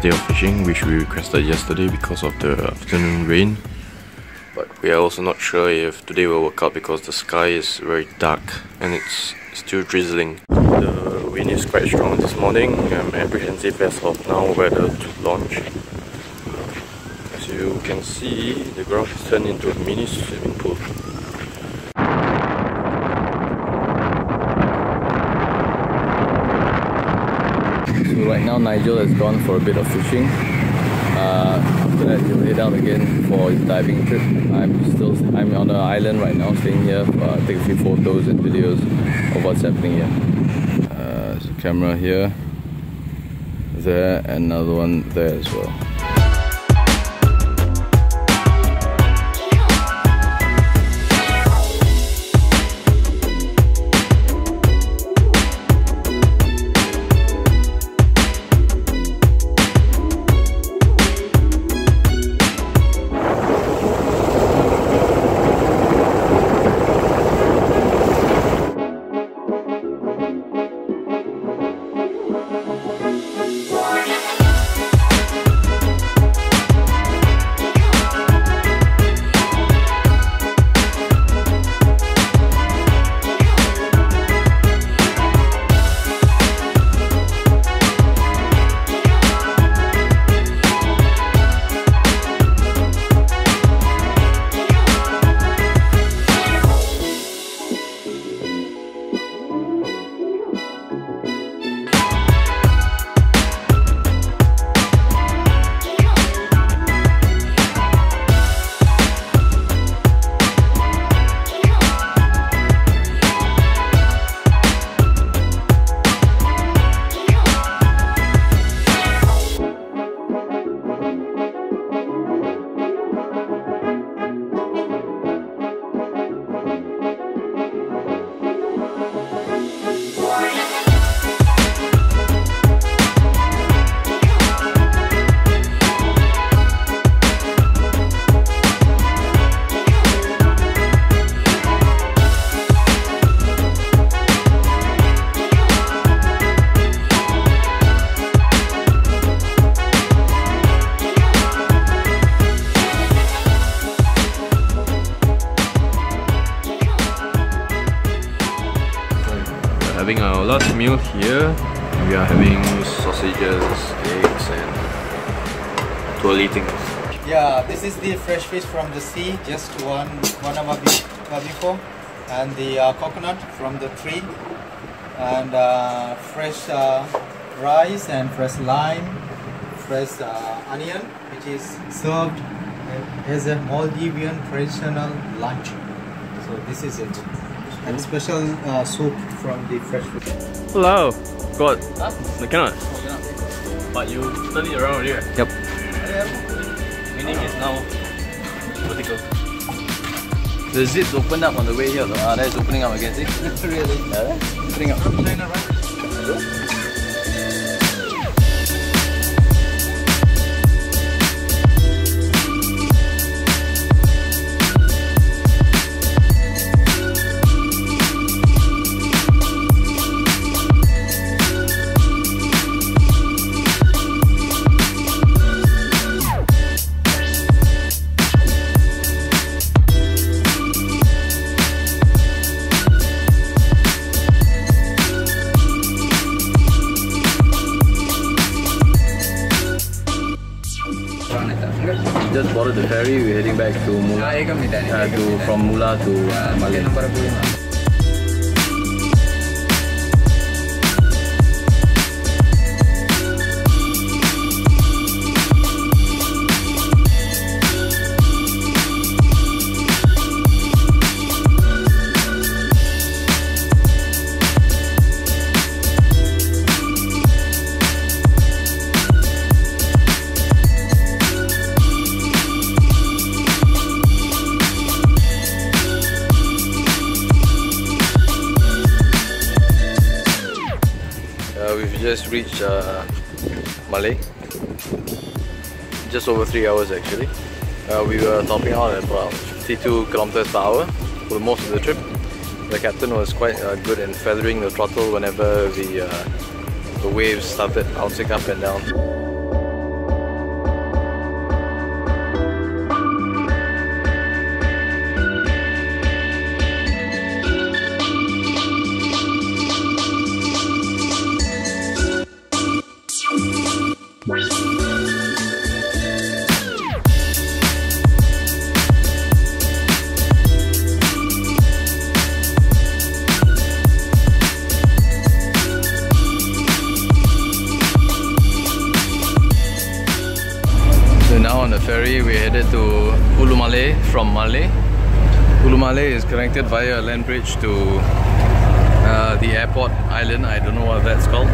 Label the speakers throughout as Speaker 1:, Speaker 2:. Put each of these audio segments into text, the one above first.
Speaker 1: day of fishing which we requested yesterday because of the afternoon rain. But we are also not sure if today will work out because the sky is very dark and it's still drizzling. The wind is quite strong this morning. I'm apprehensive as of now whether to launch. As you can see, the ground has turned into a mini swimming pool. So right now Nigel has gone for a bit of fishing. Uh, after that he'll head out again for his diving trip. I'm still I'm on an island right now, staying here. Uh, take a few photos and videos of what's happening here. Uh, camera here, there, another one there as well. Meal here. We are having sausages, eggs and twirly things.
Speaker 2: Yeah, this is the fresh fish from the sea, just one one hour be- uh, before, and the uh, coconut from the tree, and uh, fresh uh, rice and fresh lime, fresh uh, onion, which is served as a Maldivian traditional lunch. So this is it, and special uh, soup from the fresh fish.
Speaker 1: Hello! God,
Speaker 2: Huh?
Speaker 1: I cannot. But you turn it around here. right?
Speaker 3: Yep.
Speaker 1: Meaning it's now vertical.
Speaker 3: The zips opened up on the way here. though. Ah, that's opening up again. See?
Speaker 2: really?
Speaker 3: Yeah, opening up.
Speaker 2: China, right?
Speaker 3: Just boarded the ferry. We're heading back to Mula. Uh, to from Mula to uh, Malé.
Speaker 1: Just reached uh, Malé. Just over three hours actually. Uh, we were topping out at about 52 kilometers per hour for most of the trip. The captain was quite uh, good in feathering the throttle whenever the uh, the waves started bouncing up and down. Connected via a land bridge to uh, the airport island. I don't know what that's called.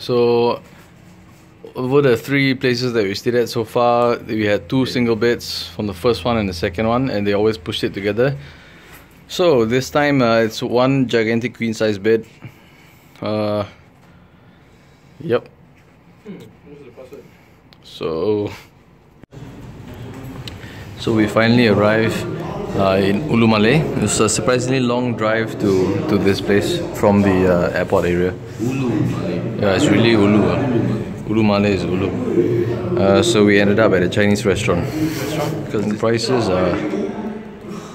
Speaker 1: So over the three places that we stayed at so far, we had two single beds from the first one and the second one, and they always pushed it together. So this time uh, it's one gigantic queen size bed. Uh, yep. So, so we finally arrived uh, in Hulhumale. It's a surprisingly long drive to, to this place from the uh, airport area. Ulu Male. Yeah, it's really Ulu. Uh. Hulhumale is Ulu. Uh, so we ended up at a Chinese restaurant because the prices are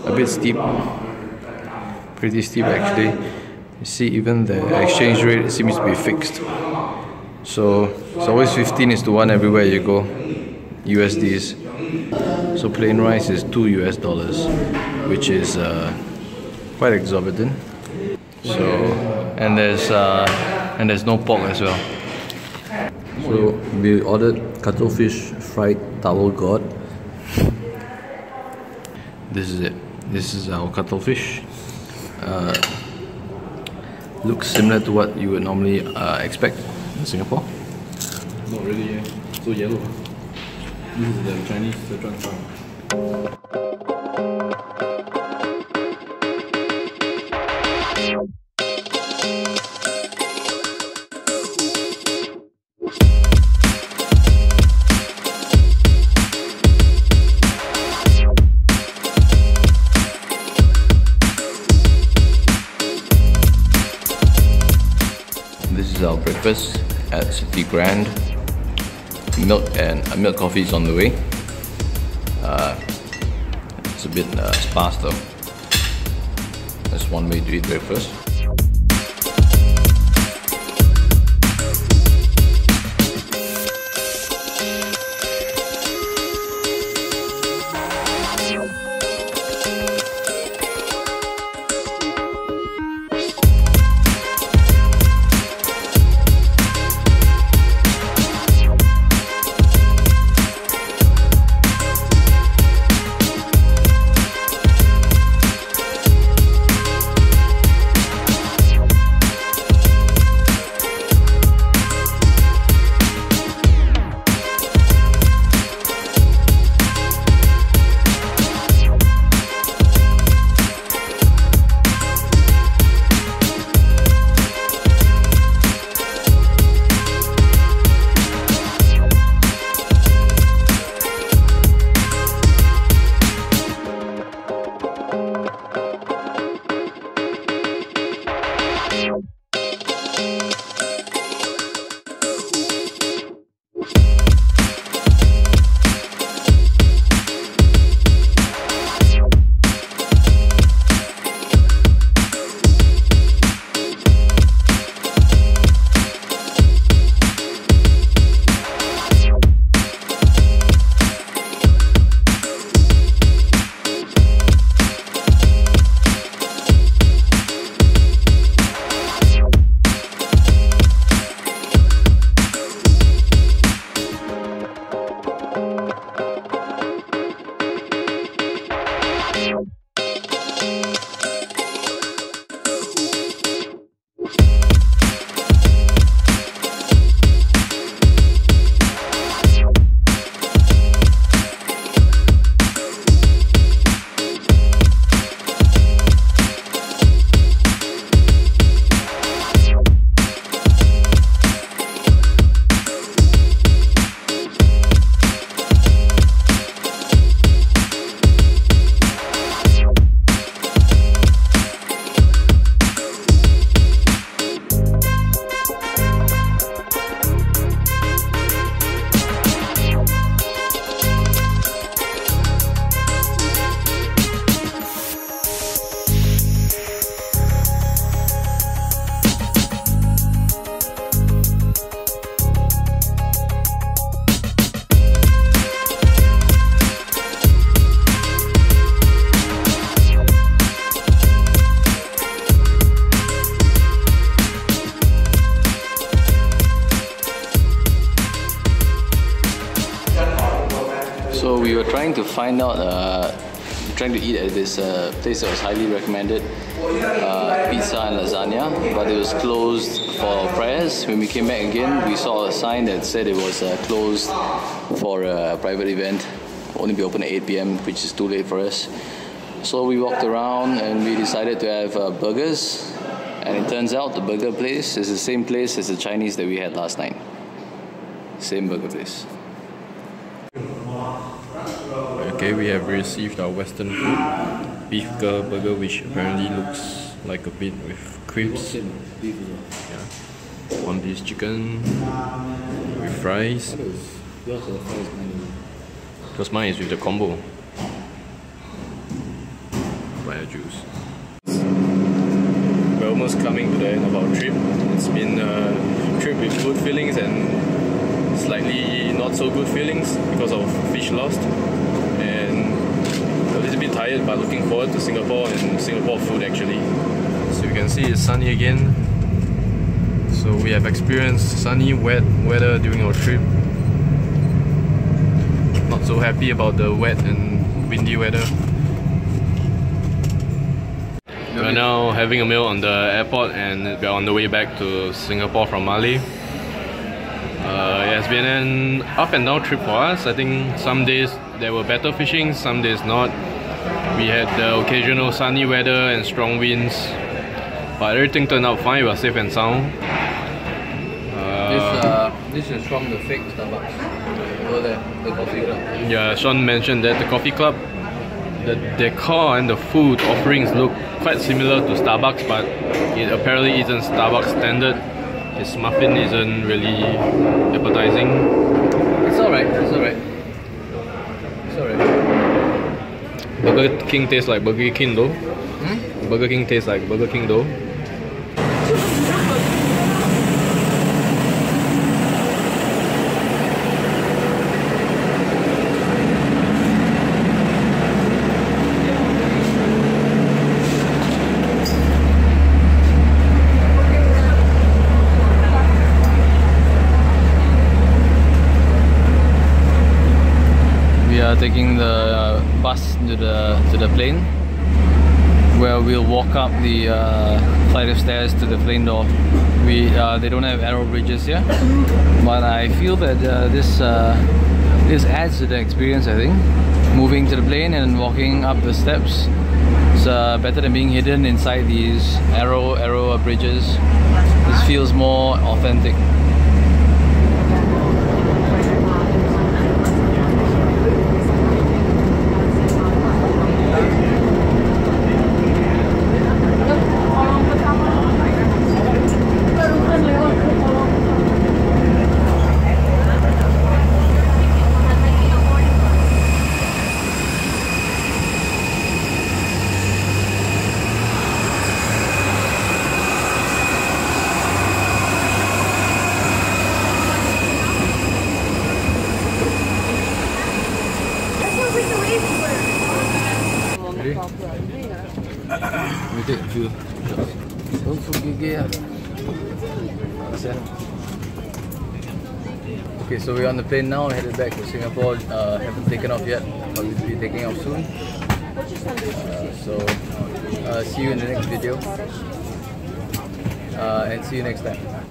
Speaker 1: a bit steep. Pretty steep actually. You see, even the exchange rate seems to be fixed. So it's always 15 is to 1 everywhere you go. USDs. So plain rice is 2 US dollars, which is uh, quite exorbitant. So, and there's uh, and there's no pork as well. So we ordered cuttlefish fried towel god. This is it. This is our cuttlefish. Uh, looks similar to what you would normally uh, expect in Singapore.
Speaker 4: Not really, yeah. So yellow. This is the Chinese Sichuan style.
Speaker 1: This is our breakfast at City Grand. Milk and uh, milk coffee is on the way. Uh, it's a bit uh, sparse though. That's one way to eat breakfast. Find out, uh, trying to eat at this uh, place that was highly recommended, uh, pizza and lasagna, but it was closed for prayers. When we came back again, we saw a sign that said it was uh, closed for a private event, only be open at 8 p.m., which is too late for us. So we walked around and we decided to have uh, burgers. And it turns out the burger place is the same place as the Chinese that we had last night. Same burger place.
Speaker 3: Okay, we have received our western food. Beef girl burger which apparently looks like a bit with crisps. Yeah. One piece chicken with fries. Because mine is with the combo. Buy a juice. We're almost coming to the end of our trip. It's been a trip with good feelings and slightly not so good feelings because of fish lost. And a little bit tired but looking forward to Singapore and Singapore food actually. So you can see it's sunny again. So we have experienced sunny, wet weather during our trip. Not so happy about the wet and windy weather. We're now having a meal on the airport and we're on the way back to Singapore from Malé. Uh, it has been an up and down trip for us. I think some days there were better fishing, some days not. We had the occasional sunny weather and strong winds, but everything turned out fine. We were safe and sound.
Speaker 1: This, uh, this is from the fake Starbucks. Over there, the coffee club.
Speaker 3: Yeah, Sean mentioned that the coffee club, the decor and the food offerings look quite similar to Starbucks, but it apparently isn't Starbucks standard. His muffin isn't really appetizing.
Speaker 1: It's alright, it's alright. It's alright.
Speaker 3: Burger King tastes like Burger King though. Burger King tastes like Burger King though.
Speaker 1: Taking the uh, bus to the to the plane, where we'll walk up the uh, flight of stairs to the plane door. We uh, they don't have aero bridges here, but I feel that uh, this uh, this adds to the experience. I think moving to the plane and walking up the steps is uh, better than being hidden inside these arrow, aero bridges. This feels more authentic. Yeah. Okay, so we're on the plane now, headed back to Singapore. Uh, haven't taken off yet, but we'll be taking off soon. Uh, so, uh, see you in the next video. Uh, and see you next time.